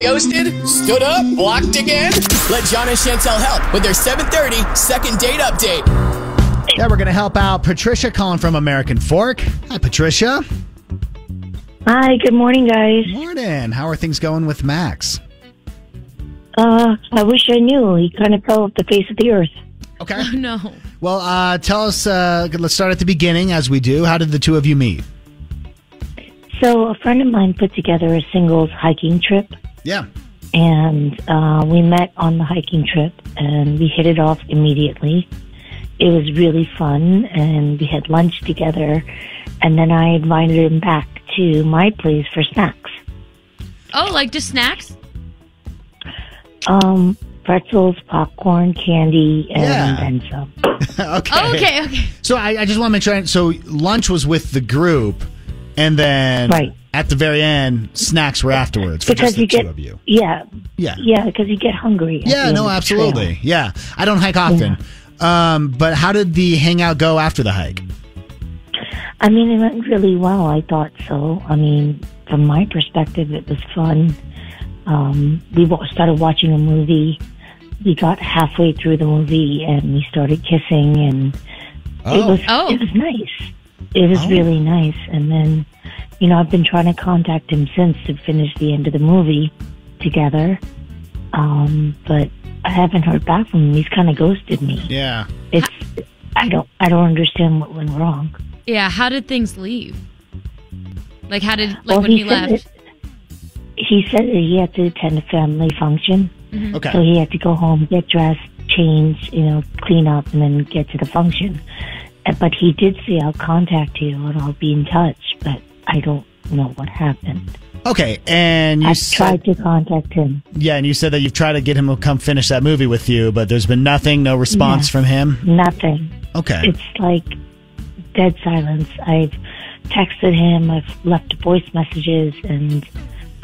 Ghosted? Stood up? Blocked again? Let Jon and Chantel help with their 730 second date update. Yeah, we're going to help out Patricia calling from American Fork. Hi, Patricia. Hi, good morning, guys. Morning. How are things going with Max? Uh, I wish I knew. He kind of fell off the face of the earth. Okay. no. Well, uh, tell us, uh, let's start at the beginning as we do. How did the two of you meet? So, a friend of mine put together a singles hiking trip, Yeah. and uh, we met on the hiking trip, and we hit it off immediately. It was really fun, and we had lunch together, and then I invited him back to my place for snacks. Oh, like just snacks? Um, pretzels, popcorn, candy, and Yeah. then some. okay. Oh, okay, okay. So I, I just want to make sure. I, so lunch was with the group, and then Right. At the very end, snacks were afterwards for Because just the you two get, of you. yeah, Yeah. yeah, because you get hungry. Yeah, no, absolutely. trail. Yeah. I don't hike often. Um, but how did the hangout go after the hike? I mean, it went really well. I thought so. I mean, from my perspective, it was fun. Um, we started watching a movie. We got halfway through the movie and we started kissing, and it Oh. was Oh. it was nice. It was Oh. really nice. And then, you know, I've been trying to contact him since to finish the end of the movie together, um, but I haven't heard back from him. He's kind of ghosted me. Yeah. It's I don't I don't understand what went wrong. Yeah, how did things leave? Like, how did, like, Well, when he he said left? that- he said that he had to attend a family function, Okay. so he had to go home, get dressed, change, you know, clean up, and then get to the function. Uh, But he did say, "I'll contact you and I'll be in touch," but I don't know what happened. Okay. And you I've said, tried to contact him. yeah, and you said that you've tried to get him to come finish that movie with you, but there's been nothing, no response Yeah. from him. Nothing. Okay. It's like dead silence. I've texted him. I've left voice messages, and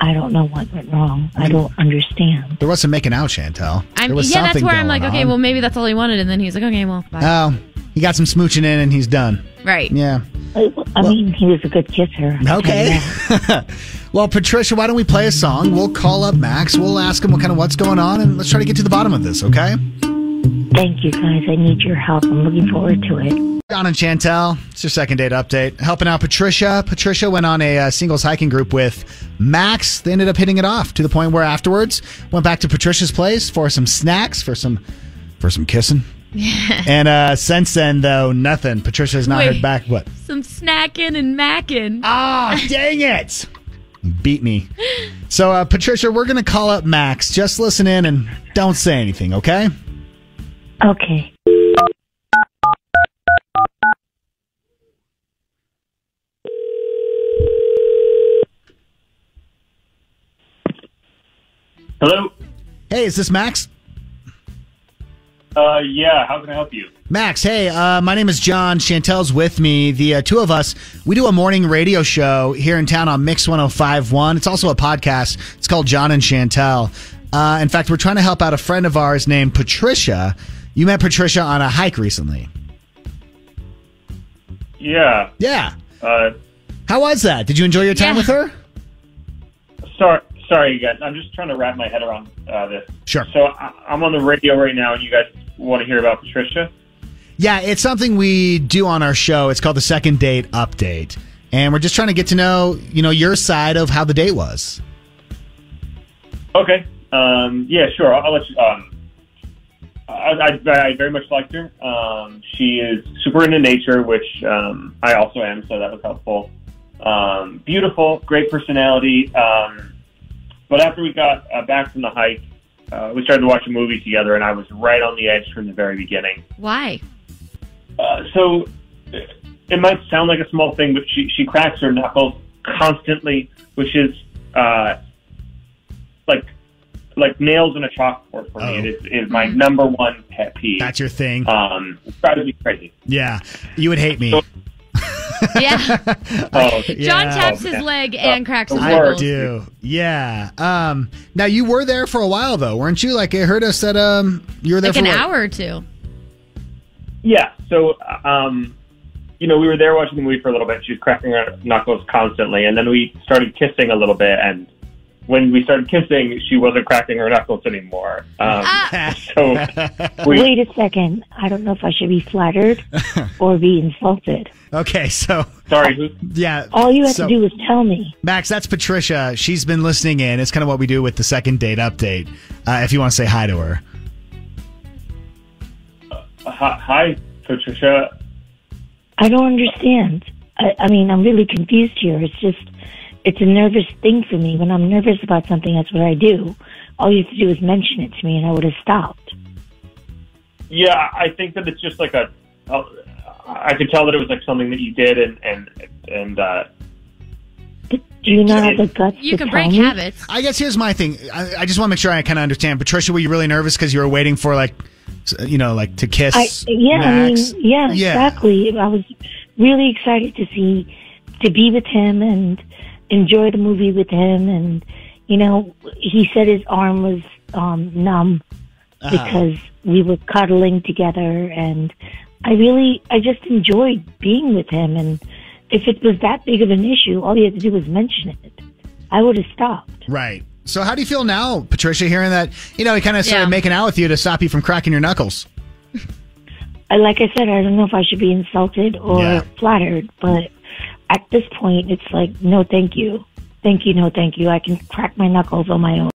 I don't know what went wrong. I mm-hmm. don't understand. there wasn't making out, Chantel. I'm, there was yeah, that's something where I'm like, going okay, on. well, maybe that's all he wanted. And then he's like, okay, well, bye. Oh, he got some smooching in and he's done. right. Yeah. I, I mean, he was a good kisser. I'll tell you Okay. well, Patricia, why don't we play a song? We'll call up Max. We'll ask him what kind of what's going on, and let's try to get to the bottom of this. Okay? Thank you, guys. I need your help. I'm looking forward to it. Jon and Chantel, it's your second date update. Helping out Patricia. Patricia went on a uh, singles hiking group with Max. They ended up hitting it off to the point where afterwards went back to Patricia's place for some snacks, for some for some kissing. And uh, since then, though, nothing. Patricia has not Wait. heard back. What? Some snacking and macking. Ah, dang it! Beat me. So, uh, Patricia, we're gonna call up Max. Just listen in and don't say anything, okay? Okay. Hello. Hey, is this Max? Uh, yeah. How can I help you? Max, hey, uh, my name is Jon. Chantel's with me. The uh, two of us, we do a morning radio show here in town on Mix 1051. It's also a podcast. It's called Jon and Chantel. Uh, in fact, we're trying to help out a friend of ours named Patricia. You met Patricia on a hike recently. Yeah. Yeah. Uh, How was that? Did you enjoy your time Yeah. with her? sorry, sorry, guys. I'm just trying to wrap my head around uh, this. Sure. So I, I'm on the radio right now, and you guys want to hear about Patricia? Yeah, it's something we do on our show. It's called the Second Date Update. And we're just trying to get to know, you know, your side of how the date was. Okay. Um, yeah, sure. I'll, I'll let you. Um, I, I, I very much liked her. Um, she is super into nature, which um, I also am, so that was helpful. Um, beautiful, great personality. Um, but after we got uh, back from the hike, uh, we started to watch a movie together, and I was right on the edge from the very beginning. Why? Uh, so it might sound like a small thing, but she, she cracks her knuckles constantly, which is uh, like like nails in a chalkboard for Oh. me. It is, is my number one pet peeve. That's your thing. um, it drives me crazy. Yeah. You would hate me. Yeah. Oh, Jon Yeah. taps his man. leg and cracks his the I knuckles. do. Yeah. Um, now you were there for a while though, weren't you? Like I heard us that um you were there Like for an what? hour or two. yeah. So um, you know, we were there watching the movie for a little bit. She was cracking her knuckles constantly, and then we started kissing a little bit, and when we started kissing, she wasn't cracking her knuckles anymore. Um, Ah. so we, Wait a second. I don't know if I should be flattered or be insulted. Okay, so sorry, who's yeah. All you have so, to do is tell me. Max, that's Patricia. She's been listening in. It's kind of what we do with the second date update. Uh, if you want to say hi to her. hi, hi, Patricia. I don't understand. I, I mean, I'm really confused here. It's just, it's a nervous thing for me. When I'm nervous about something, that's what I do. All you have to do is mention it to me, and I would have stopped. Yeah, I think that it's just like a. a I could tell that it was like something that you did, and and and uh, Do you not have the guts You to can break me? habits. I guess here's my thing. I, I just want to make sure I kind of understand. Patricia, were you really nervous because you were waiting for like, you know, like to kiss? I, yeah, Max? I mean, yeah, Yeah. exactly. I was really excited to see, to be with him and enjoy the movie with him. And, you know, he said his arm was um, numb Uh-huh. because we were cuddling together. And I really, I just enjoyed being with him. And if it was that big of an issue, all you had to do was mention it. I would have stopped. Right. So how do you feel now, Patricia, hearing that, you know, he kind of started Yeah. making out with you to stop you from cracking your knuckles? I, like I said, I don't know if I should be insulted or Yeah. flattered, but at this point, it's like, no, thank you. Thank you, no, thank you. I can crack my knuckles on my own.